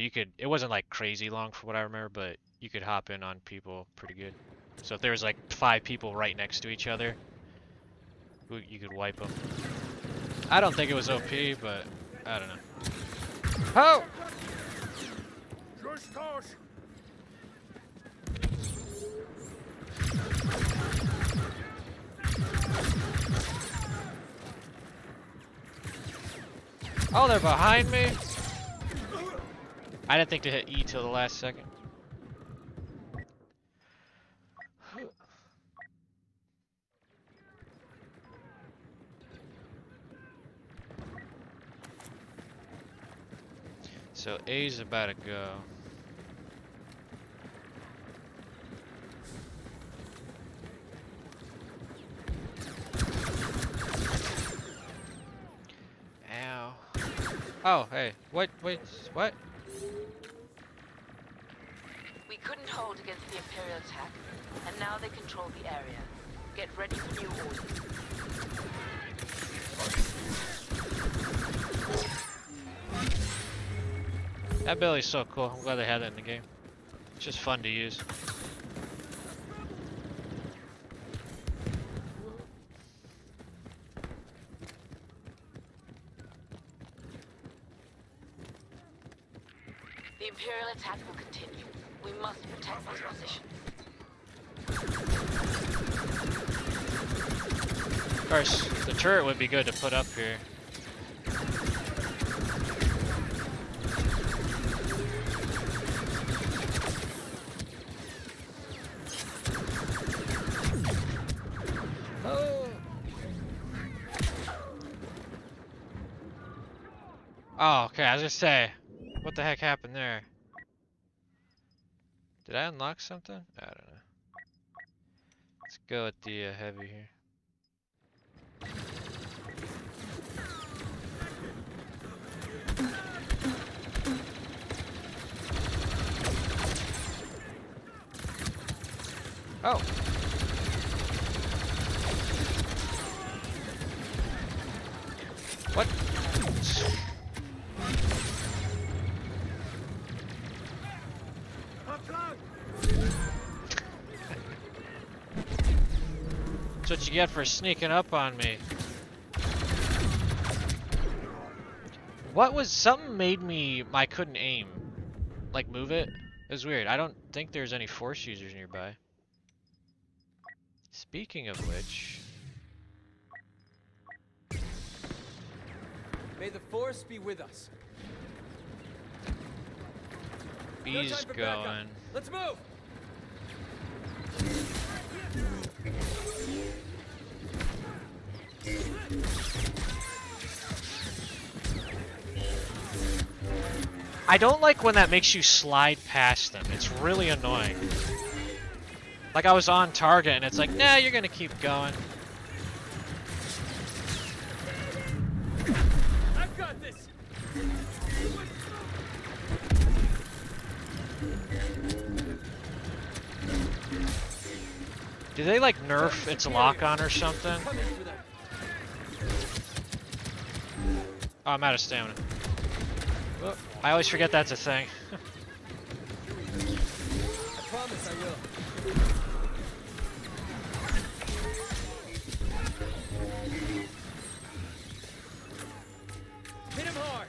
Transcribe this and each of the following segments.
So you could, it wasn't like crazy long for what I remember, but you could hop in on people pretty good. So if there was like five people right next to each other, you could wipe them. I don't think it was OP, but I don't know. Oh! Oh, they're behind me. I didn't think to hit E till the last second. So A's about to go. Ow. Oh, hey. What? Wait, what? We couldn't hold against the Imperial attack, and now they control the area. Get ready for new orders. That ability's so cool. I'm glad they had that in the game. It's just fun to use. The Imperial attack will continue. We must protect this position. Of course, the turret would be good to put up here. Oh, okay, I was gonna say, what the heck happened there? Did I unlock something? I don't know. Let's go with the uh, heavy here. Oh. You get for sneaking up on me. What was something made me I couldn't aim, like move it. It was weird. I don't think there's any force users nearby. Speaking of which, May the force be with us. No for backup. going. Let's move. I don't like when that makes you slide past them. It's really annoying. Like I was on target and it's like, nah, you're gonna keep going. I've got this. Do they like nerf its lock on or something? Coming for them. Oh, I'm out of stamina. I always forget that's a thing. I promise I will. Hit him hard.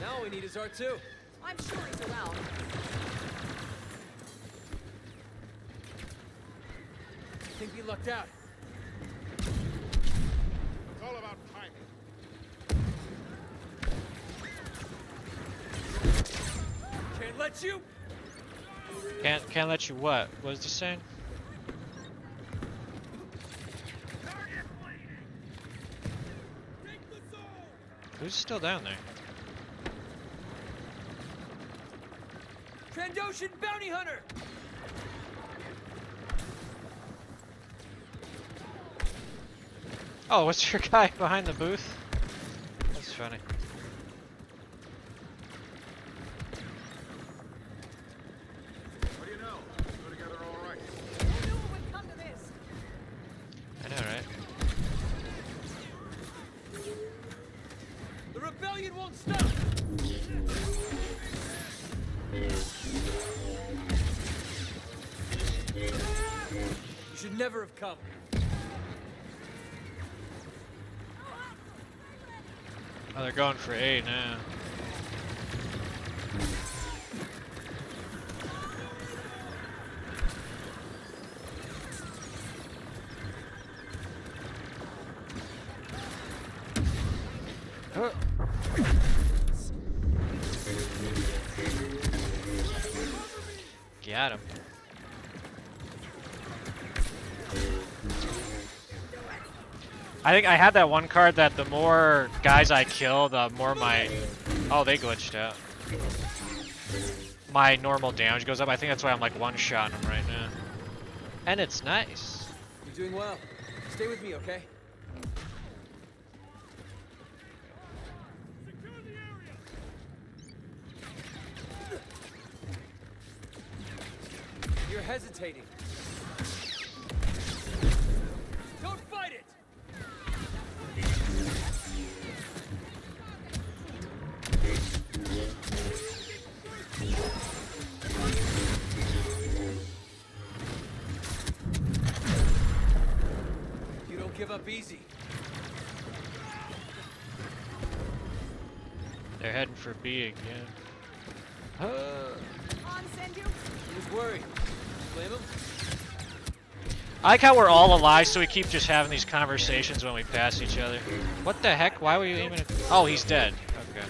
Now all we need is R2. I'm sure he's around. I think he lucked out. It's all about timing. Can't let you. Can't can't let you what? What was he saying? Who's still down there? Trandoshan bounty hunter. Oh, what's your guy behind the booth? That's funny. Got him. I think I had that one card that the more guys I kill, the more my... Oh, they glitched out. My normal damage goes up. I think that's why I'm like one-shotting them right now. And it's nice. You're doing well. Stay with me, okay? You're hesitating. Don't fight it! You don't give up easy. They're heading for B again. Uh, On, send you. He worried. I like how we're all alive, so we keep just having these conversations when we pass each other. What the heck? Why were you aiming at... Oh, he's dead. Okay.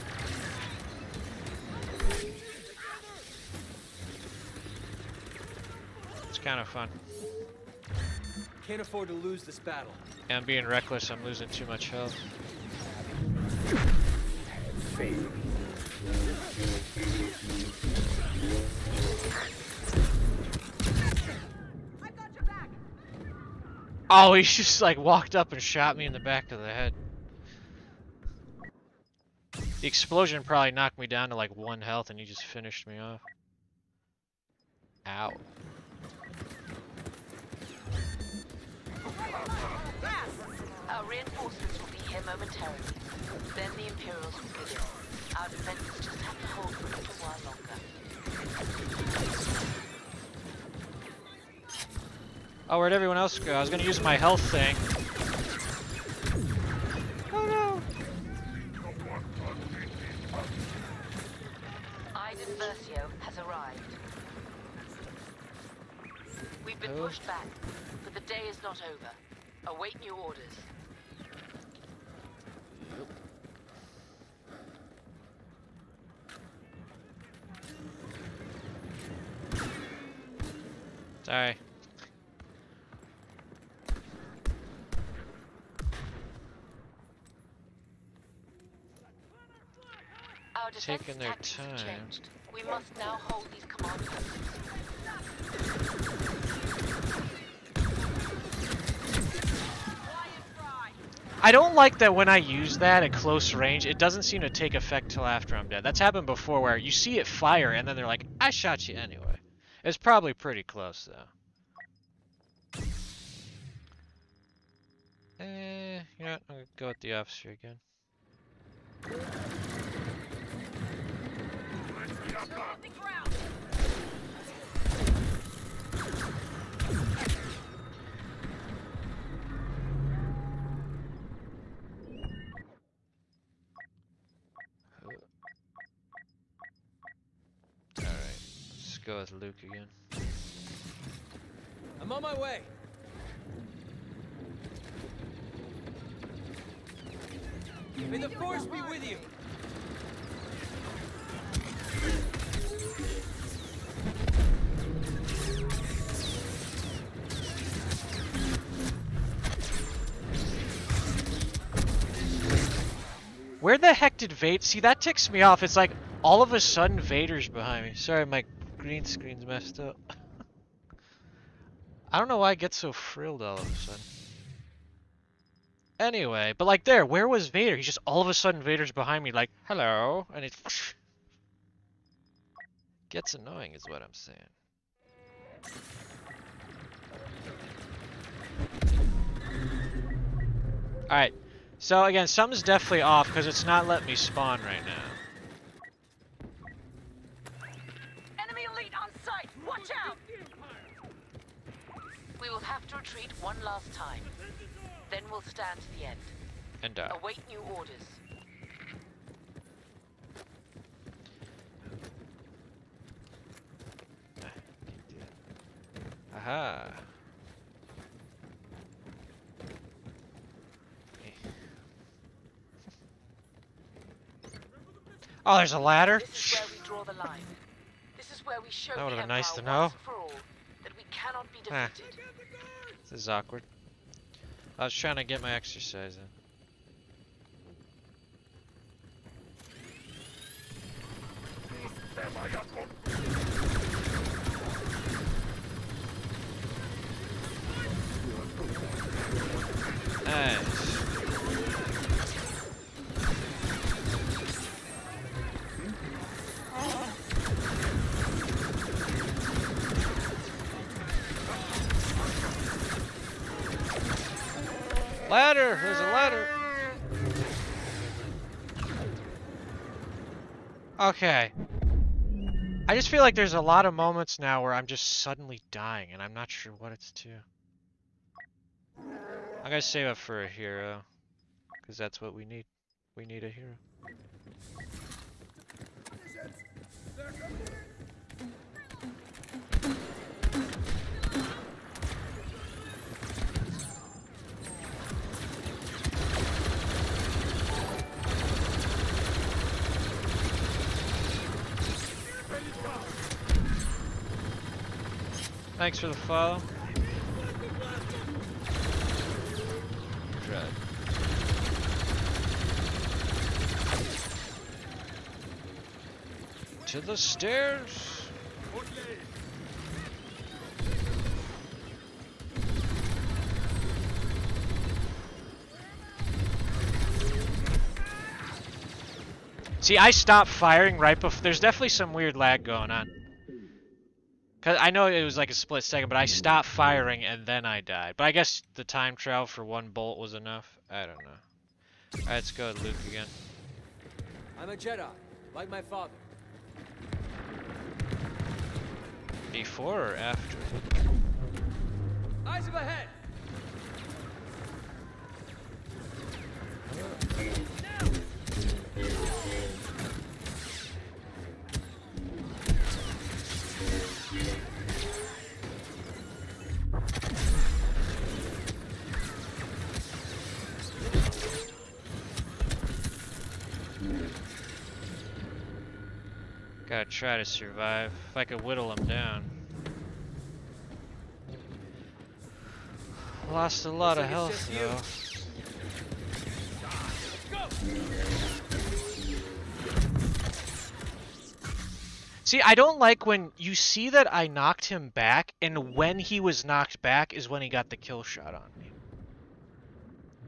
It's kind of fun. Can't afford to lose this battle. Yeah, I'm being reckless. I'm losing too much health. I got your back. Oh, he just like walked up and shot me in the back of the head. The explosion probably knocked me down to like one health and he just finished me off. Ow. Our reinforcements will be here momentarily. Then the Imperials will. Our just have to hold for a little while longer. Oh, where'd everyone else go? I was gonna use my health thing. Oh no! Iden Versio has arrived. We've been Oh. pushed back, but the day is not over. Await new orders. Sorry. Taking their time. We must now hold these command. I don't like that when I use that at close range, it doesn't seem to take effect till after I'm dead. That's happened before where you see it fire and then they're like, I shot you anyway. It's probably pretty close though. Eh, you know what? I'm gonna go with the officer again. The ground. Alright, with Luke again. I'm on my way. May the force be with you. Where the heck did Vader? See, that ticks me off. It's like all of a sudden Vader's behind me. Sorry, my green screen's messed up. I don't know why I get so frilled all of a sudden. Anyway, but like there, where was Vader? He's just all of a sudden Vader's behind me, like hello, and it gets annoying, is what I'm saying. All right. So again, something's definitely off because it's not letting me spawn right now. Enemy elite on sight. Watch out. We will have to retreat one last time. Then we'll stand to the end. And uh, die. Await new orders. Aha. Oh, there's a ladder? This is where we draw the line. This is where we show That would've been nice to know. all that we cannot be Ah. This is awkward. I was trying to get my exercise in. Nice. Ladder! There's a ladder! Okay. I just feel like there's a lot of moments now where I'm just suddenly dying and I'm not sure what it's to. I'm gonna save up for a hero. Because that's what we need. We need a hero. Thanks for the follow. Dread. To the stairs. See, I stopped firing right before. There's definitely some weird lag going on. Cause I know it was like a split second, but I stopped firing and then I died. But I guess the time trial for one bolt was enough. I don't know. Alright, let's go with Luke again. I'm a Jedi, like my father. Before or after? Eyes up ahead! Try to survive. If I could whittle him down. Lost a lot of Looks like it's health though. See, I don't like when you see that I knocked him back, and when he was knocked back is when he got the kill shot on me.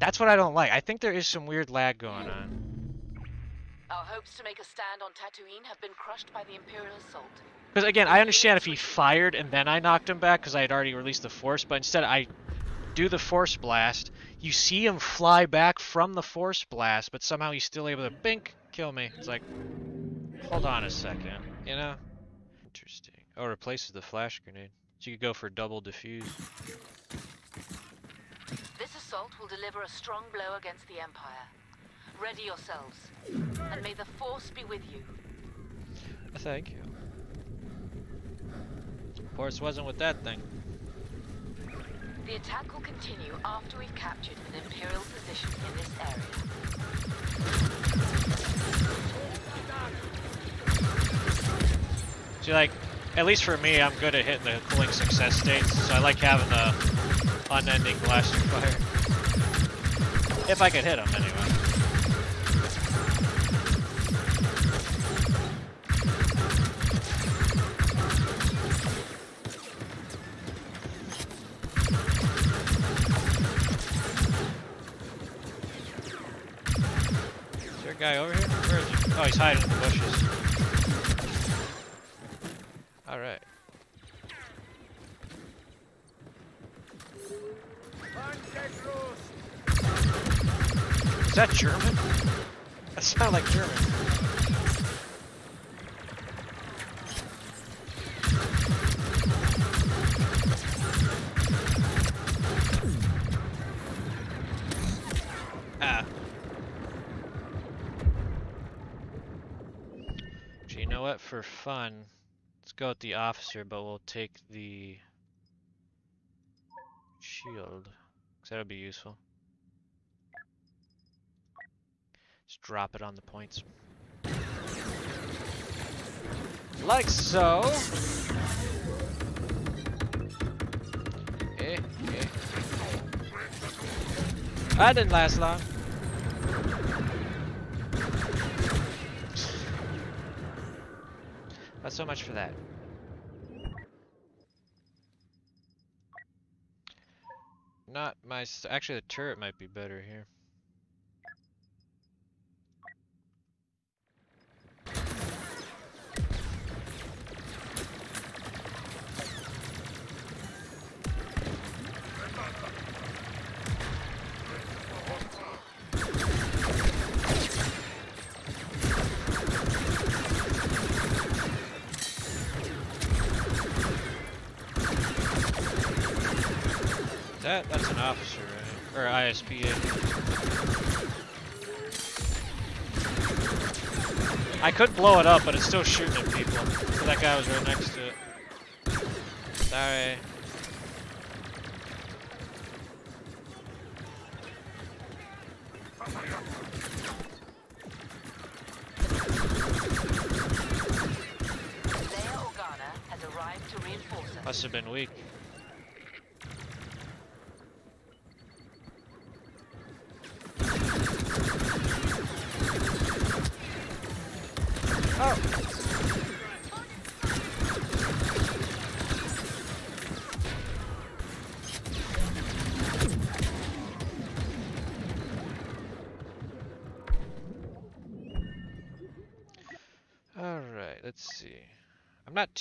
That's what I don't like. I think there is some weird lag going on. Our hopes to make a stand on Tatooine have been crushed by the Imperial assault. Because again, I understand if he fired and then I knocked him back because I had already released the force, but instead I do the force blast. You see him fly back from the force blast, but somehow he's still able to bink kill me. It's like, hold on a second, you know? Interesting. Oh, replaces the flash grenade. So you could go for double defuse. This assault will deliver a strong blow against the Empire. Ready yourselves, and may the Force be with you. Thank you. Force wasn't with that thing. The attack will continue after we've captured an Imperial position in this area. See, like, at least for me, I'm good at hitting the cooling success states, so I like having the unending blaster fire. If I could hit them, anyway. Guy over here? Where is he? Oh, he's hiding in the bushes. Alright. Is that German? That sounded like German. For fun, let's go with the officer, but we'll take the shield, because that'll be useful. Just drop it on the points. Like so. Eh, eh. That didn't last long. Not so much for that. Not my. Actually, the turret might be better here. Officer, right? Or ISPA. I could blow it up, but it's still shooting at people. So that guy was right next to it. Sorry. Leia Organa has arrived to reinforce us. Must have been weak.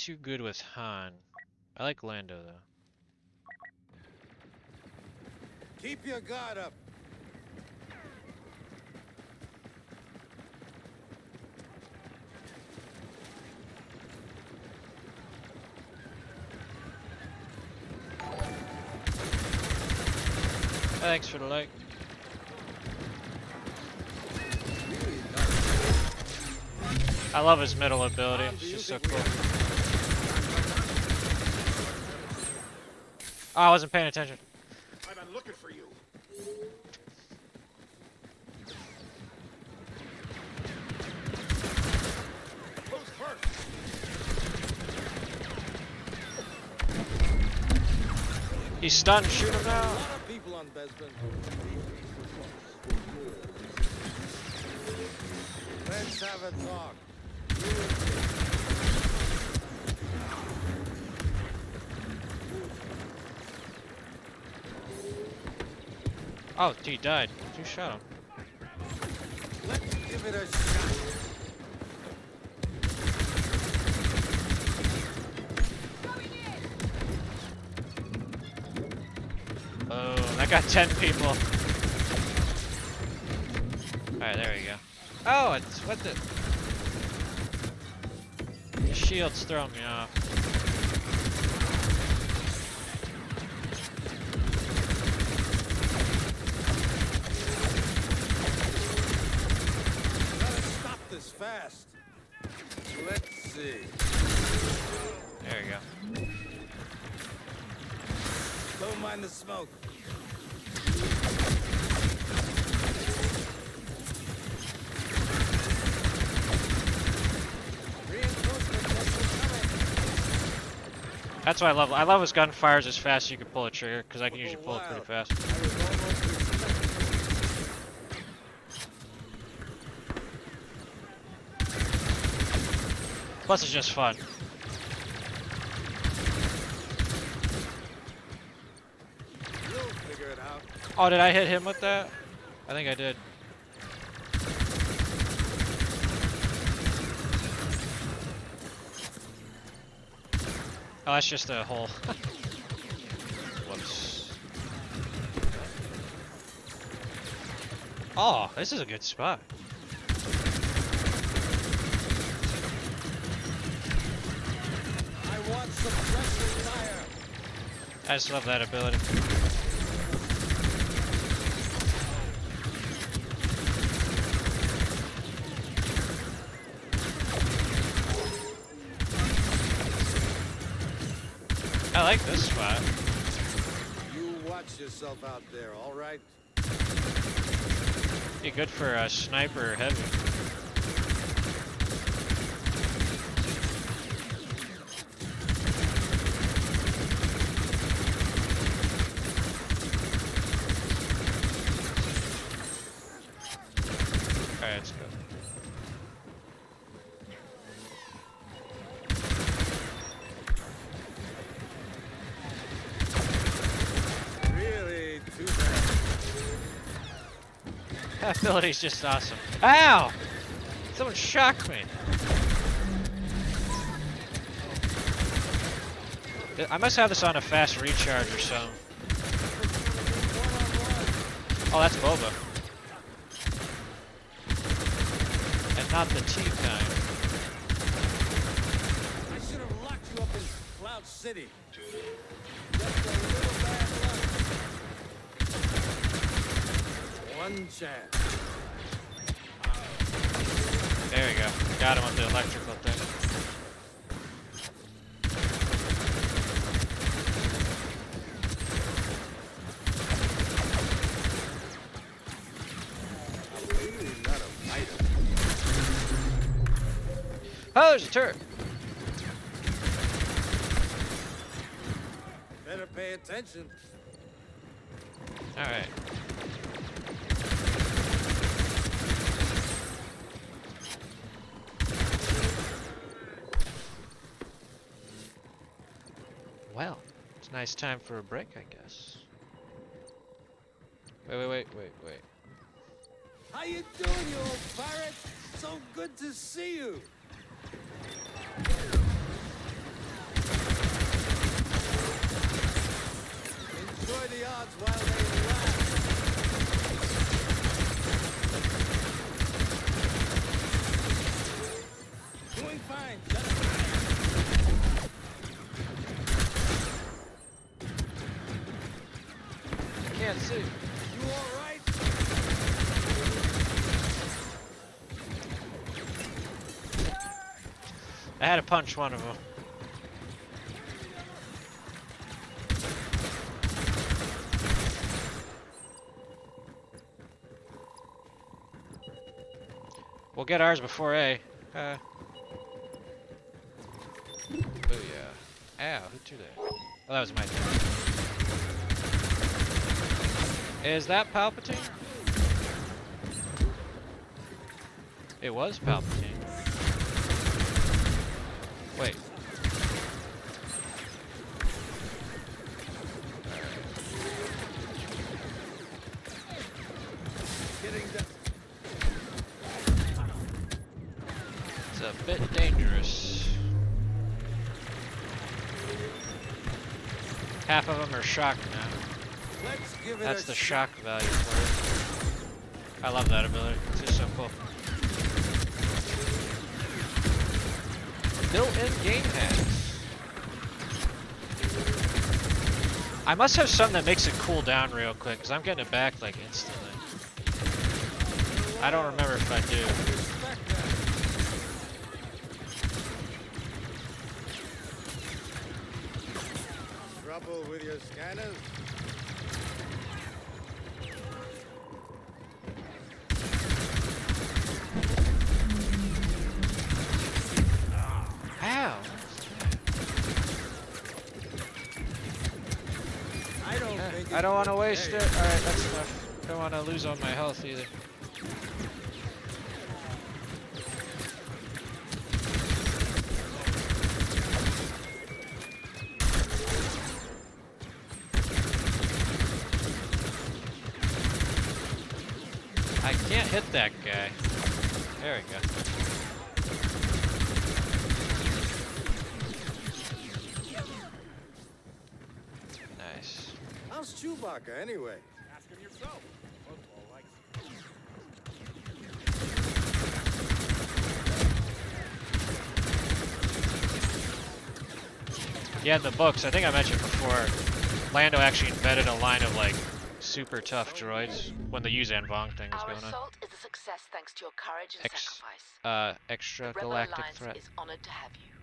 Too good with Han. I like Lando though. Keep your guard up. Thanks for the like. I love his middle ability. It's just so cool. Oh, I wasn't paying attention. I've been looking for you. He's stunned. Shoot him now. people on Bespin. Let's have a talk. Oh, he died. You shot him? Let's give it a shot. Oh, that got 10 people. Alright, there we go. Oh, it's what the. The shield's throwing me off. Gotta stop this fast. Let's see. There we go. Don't mind the smoke. Reinforcements must be coming. That's why I love. I love his gun fires as fast as you can pull a trigger, because I can usually pull it pretty fast. I was almost expecting Plus, it's just fun. You'll figure it out. Oh, did I hit him with that? I think I did. Oh, that's just a hole. Whoops. Oh, this is a good spot. I want suppressive fire. I just love that ability. Like this spot. You watch yourself out there, all right? Be good for a sniper heavy. Alright, let's go. Really too bad. That ability's just awesome. Ow! Someone shocked me. I must have this on a fast recharge or something. Oh, that's Boba. And not the tea kind. I should have locked you up in Cloud City. Just a little bad luck. One chance. There we go. Got him with the electrical thing. I'm really not a fighter. Oh, there's a turret. Better pay attention. Alright. Well, it's a nice time for a break, I guess. Wait, wait, wait, wait, wait. How you doing, you old pirate? So good to see you. Enjoy the odds while they last. Doing fine, just fine. Can't see. You all right? I had to punch one of them. We'll get ours before A. Uh. Booyah. Ow, who threw that? Oh, that was my turn. Is that Palpatine? It was Palpatine. Wait. It's a bit dangerous. Half of them are shocked now. Let's give it That's the shock value for it. I love that ability. It's just so cool. Built-in game hacks. I must have something that makes it cool down real quick, because I'm getting it back like instantly. I don't remember if I do. Trouble with your scanners? Don't I don't want to waste it. Alright, that's enough. Don't want to lose all my health either. I can't hit that guy. There we go. Nice. How's Chewbacca anyway? Ask him yourself. Football likes Yeah, in the books, I think I mentioned before, Lando actually invented a line of like super tough droids when the Yuuzhan Vong thing was Our going on. assault is a success thanks to your courage and Ex- sacrifice. Uh, extra Rebel galactic threat. is honored to have you.